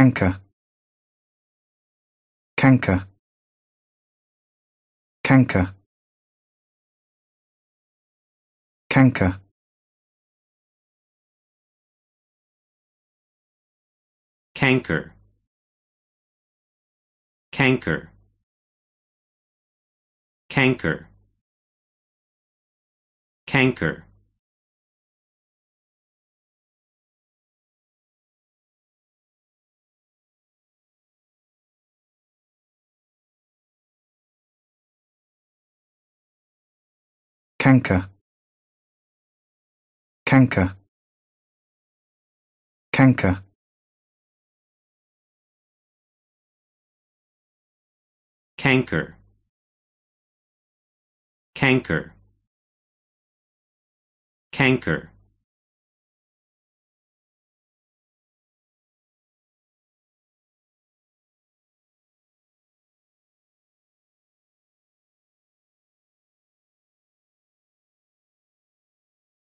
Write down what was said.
canker canker canker canker canker canker canker canker canker canker canker canker canker canker